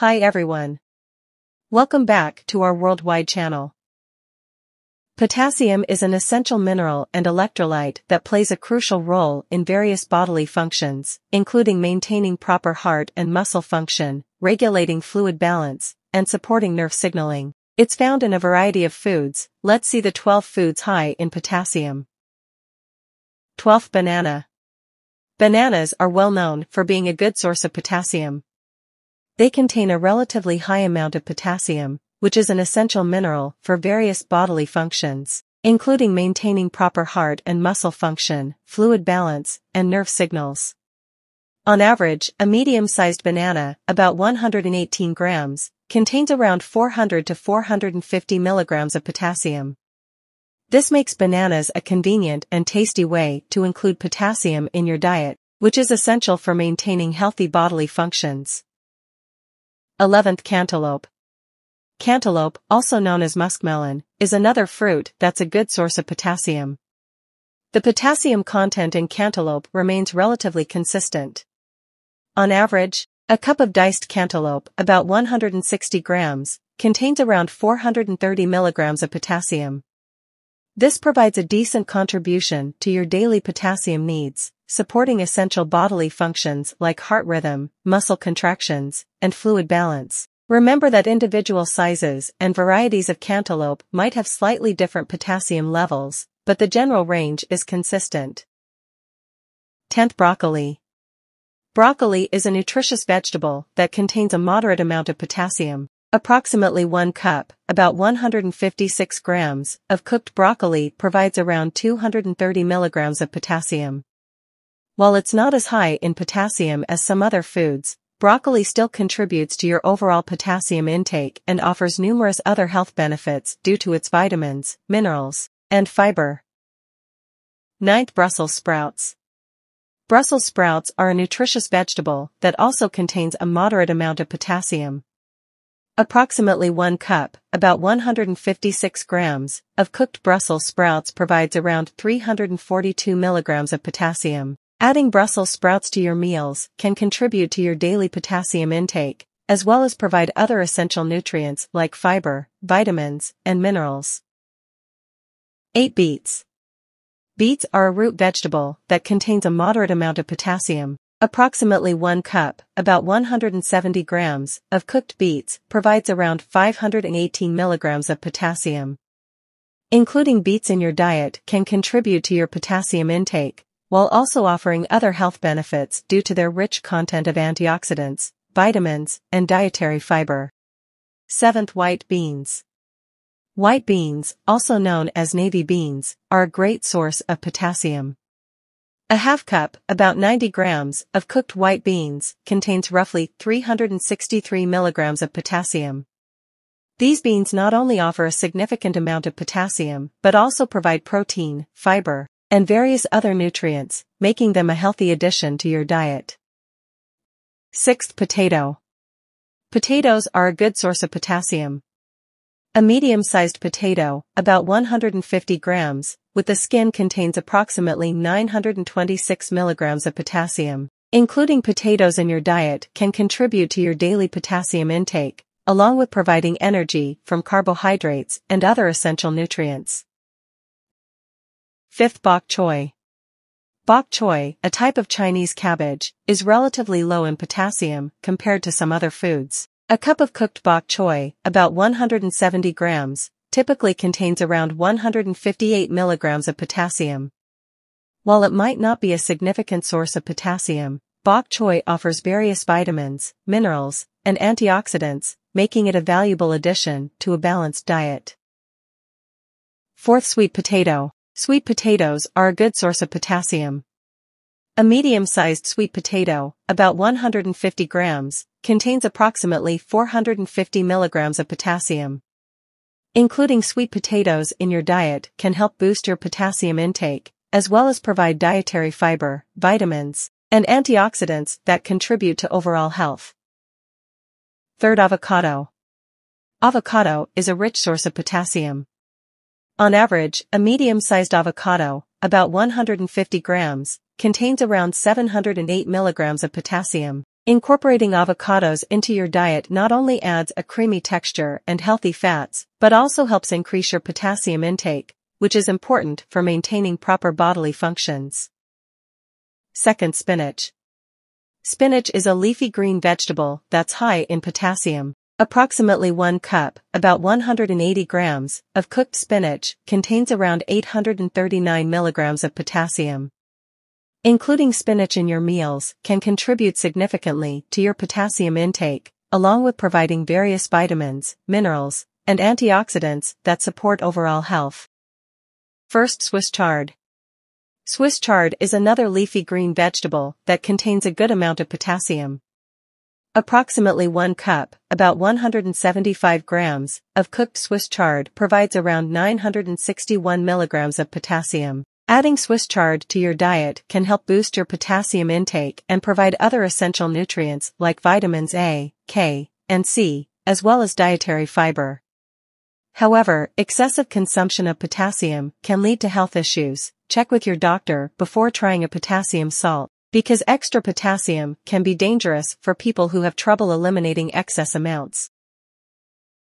Hi everyone. Welcome back to our worldwide channel. Potassium is an essential mineral and electrolyte that plays a crucial role in various bodily functions, including maintaining proper heart and muscle function, regulating fluid balance, and supporting nerve signaling. It's found in a variety of foods, let's see the 12 foods high in potassium. 12th Banana. Bananas are well known for being a good source of potassium. They contain a relatively high amount of potassium, which is an essential mineral for various bodily functions, including maintaining proper heart and muscle function, fluid balance, and nerve signals. On average, a medium-sized banana, about 118 grams, contains around 400 to 450 milligrams of potassium. This makes bananas a convenient and tasty way to include potassium in your diet, which is essential for maintaining healthy bodily functions. 11th Cantaloupe. Cantaloupe, also known as muskmelon, is another fruit that's a good source of potassium. The potassium content in cantaloupe remains relatively consistent. On average, a cup of diced cantaloupe, about 160 grams, contains around 430 milligrams of potassium. This provides a decent contribution to your daily potassium needs, supporting essential bodily functions like heart rhythm, muscle contractions, and fluid balance. Remember that individual sizes and varieties of cantaloupe might have slightly different potassium levels, but the general range is consistent. 10th Broccoli Broccoli is a nutritious vegetable that contains a moderate amount of potassium, Approximately 1 cup, about 156 grams, of cooked broccoli provides around 230 milligrams of potassium. While it's not as high in potassium as some other foods, broccoli still contributes to your overall potassium intake and offers numerous other health benefits due to its vitamins, minerals, and fiber. 9th Brussels sprouts. Brussels sprouts are a nutritious vegetable that also contains a moderate amount of potassium. Approximately 1 cup, about 156 grams, of cooked Brussels sprouts provides around 342 milligrams of potassium. Adding Brussels sprouts to your meals can contribute to your daily potassium intake, as well as provide other essential nutrients like fiber, vitamins, and minerals. 8 beets. Beets are a root vegetable that contains a moderate amount of potassium, Approximately 1 cup, about 170 grams, of cooked beets provides around 518 milligrams of potassium. Including beets in your diet can contribute to your potassium intake, while also offering other health benefits due to their rich content of antioxidants, vitamins, and dietary fiber. 7th White Beans White beans, also known as navy beans, are a great source of potassium. A half cup, about 90 grams, of cooked white beans contains roughly 363 milligrams of potassium. These beans not only offer a significant amount of potassium but also provide protein, fiber, and various other nutrients, making them a healthy addition to your diet. 6th Potato. Potatoes are a good source of potassium. A medium-sized potato, about 150 grams, with the skin contains approximately 926 milligrams of potassium. Including potatoes in your diet can contribute to your daily potassium intake, along with providing energy from carbohydrates and other essential nutrients. 5th Bok choy. Bok choy, a type of Chinese cabbage, is relatively low in potassium compared to some other foods. A cup of cooked bok choy, about 170 grams, typically contains around 158 milligrams of potassium. While it might not be a significant source of potassium, bok choy offers various vitamins, minerals, and antioxidants, making it a valuable addition to a balanced diet. Fourth sweet potato. Sweet potatoes are a good source of potassium. A medium-sized sweet potato, about 150 grams, contains approximately 450 milligrams of potassium. Including sweet potatoes in your diet can help boost your potassium intake, as well as provide dietary fiber, vitamins, and antioxidants that contribute to overall health. Third avocado. Avocado is a rich source of potassium. On average, a medium-sized avocado, about 150 grams, contains around 708 milligrams of potassium. Incorporating avocados into your diet not only adds a creamy texture and healthy fats, but also helps increase your potassium intake, which is important for maintaining proper bodily functions. Second spinach. Spinach is a leafy green vegetable that's high in potassium. Approximately 1 cup, about 180 grams, of cooked spinach contains around 839 milligrams of potassium. Including spinach in your meals can contribute significantly to your potassium intake, along with providing various vitamins, minerals, and antioxidants that support overall health. First Swiss chard. Swiss chard is another leafy green vegetable that contains a good amount of potassium. Approximately 1 cup, about 175 grams, of cooked Swiss chard provides around 961 milligrams of potassium. Adding Swiss chard to your diet can help boost your potassium intake and provide other essential nutrients like vitamins A, K, and C, as well as dietary fiber. However, excessive consumption of potassium can lead to health issues. Check with your doctor before trying a potassium salt, because extra potassium can be dangerous for people who have trouble eliminating excess amounts.